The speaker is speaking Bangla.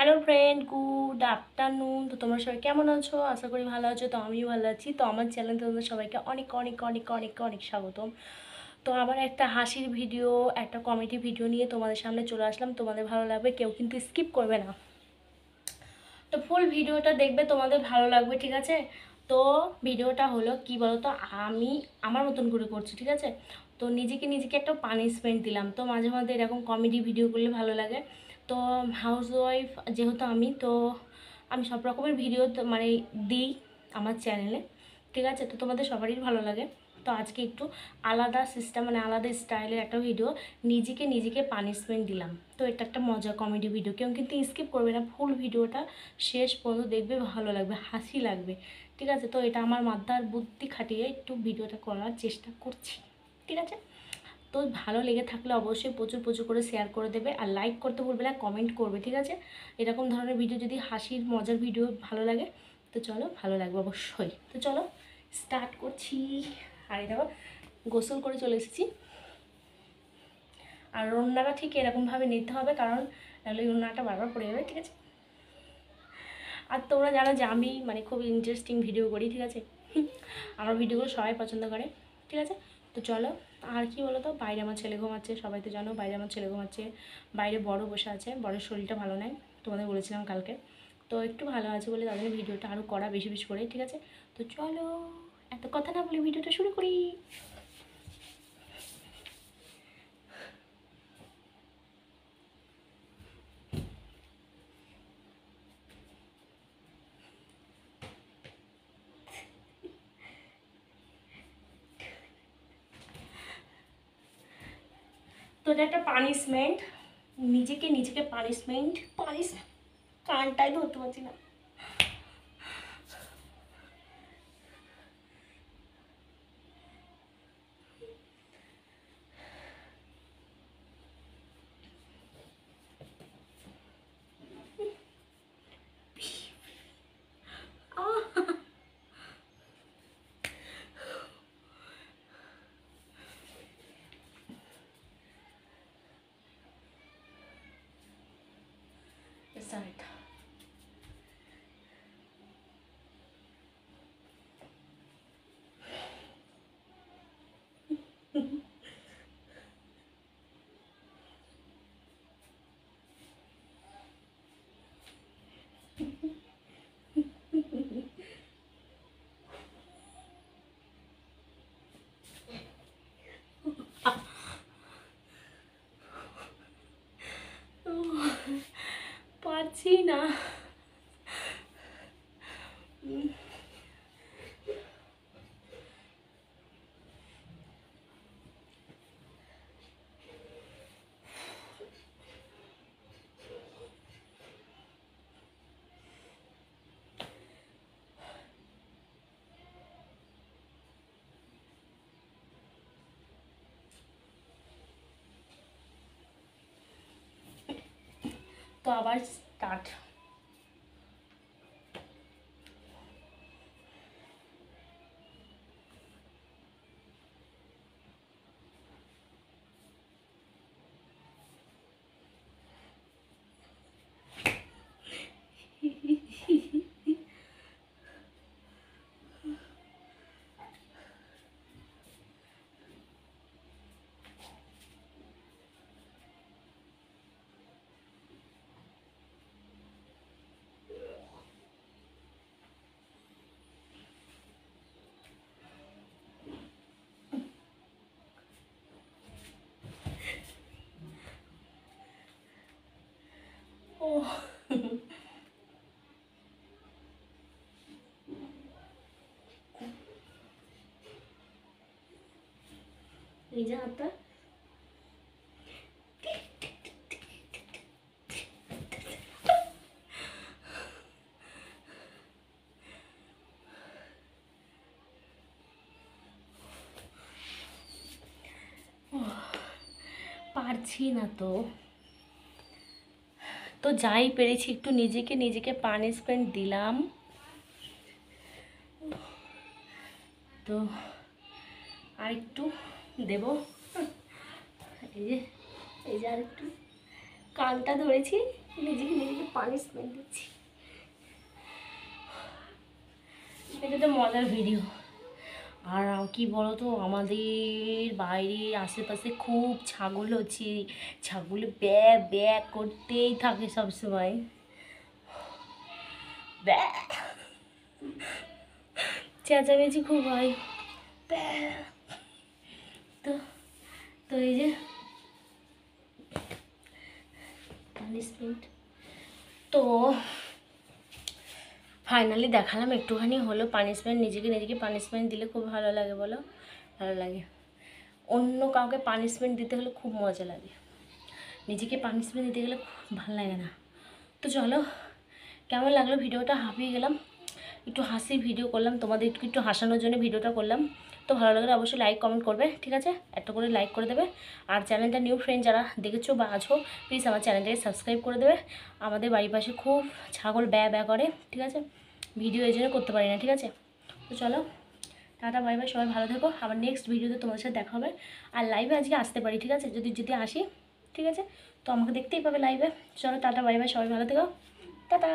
হ্যালো ফ্রেন্ড গুড আফটারনুন তো তোমরা সবাই কেমন আছো? আশা করি ভালো আছো, তো আমিও ভালো আছি। তো আমার চ্যানেল তোমাদের সবাইকে অনেক অনেক অনেক অনেক অনেক স্বাগতম। তো আবার একটা হাসির ভিডিও একটা কমেডি ভিডিও নিয়ে তোমাদের সামনে চলে আসলাম। তোমাদের ভালো লাগবে, কেউ কিন্তু স্কিপ করবে না। তো ফুল ভিডিওটা দেখবে, তোমাদের ভালো লাগবে, ঠিক আছে? তো ভিডিওটা হলো, কি বলো তো আমি আমার মতন করে করছি, ঠিক আছে? তো নিজেকে নিজেকে একটা পানিশমেন্ট দিলাম। তো মাঝে মাঝে এরকম কমেডি ভিডিও করলে ভালো লাগে। তো হাউস ওয়াইফ যেহেতু আমি, তো আমি সব রকমের ভিডিও মানে দিই আমার চ্যানেলে ঠিক আছে? তো তোমাদের সবারই ভালো লাগে। তো আজকে একটু আলাদা সিস্টেম মানে আলাদা স্টাইলের একটা ভিডিও নিজেকে নিজেকে পানিশমেন্ট দিলাম। তো এটা একটা মজা কমেডি ভিডিও কেউ কিন্তু স্কিপ করবে না ফুল ভিডিওটা শেষ পর্যন্ত দেখবে, ভালো লাগবে, হাসি লাগবে। ঠিক আছে? তো এটা আমার মাথার বুদ্ধি খাটিয়ে একটু ভিডিওটা করার চেষ্টা করছি। ঠিক আছে? তো ভালো লেগে থাকলে অবশ্যই প্রচুর প্রচুর করে শেয়ার করে দেবে আর লাইক করতে ভুলবে না কমেন্ট করবে, ঠিক আছে? এরকম ধরনের ভিডিও যদি হাসির, মজার ভিডিও ভালো লাগে, তো চলো ভালো লাগবে অবশ্যই। তো চলো স্টার্ট করছি। আর দেখো, গোসল করে চলে এসেছি। আর রান্নাটা ঠিক এরকমভাবে নিতে হবে, কারণ নাহলে রান্নাটা বারবার পড়ে যাবে, ঠিক আছে? আর তোমরা জানো যে আমি মানে খুব ইন্টারেস্টিং ভিডিও করি, ঠিক আছে? আমার ভিডিওগুলো সবাই পছন্দ করে, ঠিক আছে? তো চলো, আর কি বলো তো বাইরে আমার ছেলে ঘুমাচ্ছে, সবাই তো জানো বাইরে আমার ছেলে ঘুমাচ্ছে। বাইরে বড় বসে আছে বড়ের শরীরটা ভালো নেই, তোমাদের বলেছিলাম কালকে। তো একটু ভালো আছে বলে তাদের ভিডিওটা আরও করা বেশি বেশি করে, ঠিক আছে? তো চলো, এত কথা না বলে ভিডিওটা শুরু করি। তো এটা একটা পানিশমেন্ট নিজেকে নিজেকে পানিশমেন্ট পানিশ কানটাই ধরতে পারছি না। Start. পারছি না আবার স্টার্ট এই যে হাতটা পারছি না তো তো যাই পেরেছি একটু নিজেকে নিজেকে পানিশমেন্ট দিলাম তো আর একটু দেব। এই যে এই যে আর একটু কানটা ধরেছি, নিজেকে নিজেকে পানিশমেন্ট দিচ্ছি। এটা তো মজার ভিডিও আর কি তো আমাদের বাইরে আশেপাশে খুব ছাগল হচ্ছে। ছাগল ব্যা ব্যাগ করতেই থাকে সবসময়। ব্যা চেঁচামেচি খুব হয়। ব্যা। তো এই যে পানিশমেন্ট তো ফাইনালি দেখালাম, একটুখানি হলো পানিশমেন্ট নিজেকে নিজেকে পানিশমেন্ট দিলে খুব ভালো লাগে বলো? ভালো লাগে। অন্য কাউকে পানিশমেন্ট দিতে হলে খুব মজা লাগে। নিজেকে পানিশমেন্ট দিতে গেলে খুব ভালো লাগে না। তো চলো, কেমন লাগল? ভিডিওটা হাঁপিয়ে গেলাম। একটু হাসি ভিডিও করলাম। তোমাদের একটু একটু হাসানোর জন্য ভিডিওটা করলাম। তো ভালো লাগলে অবশ্যই লাইক কমেন্ট করবে, ঠিক আছে? একটা করে লাইক করে দেবে। আর চ্যানেলটা নিউ ফ্রেন্ড যারা দেখেছ বা আছো প্লিজ আমার চ্যানেলটাকে সাবস্ক্রাইব করে দেবে। আমাদের বাড়ির পাশে খুব ছাগল ব্যা ব্যা করে, ঠিক আছে? ভিডিও এই জন্য করতে পারি না, ঠিক আছে? তো চলো, টাটা বাই বাই সবাই ভালো থেকো। আবার নেক্সট ভিডিওতে তোমাদের সাথে দেখা হবে। আর লাইভে আজকে আসতে পারি, ঠিক আছে? যদি যদি আসি, ঠিক আছে? তো আমাকে দেখতেই পাবে লাইভে চলো, টাটা বাই বাই সবাই ভালো থেকো। টাটা!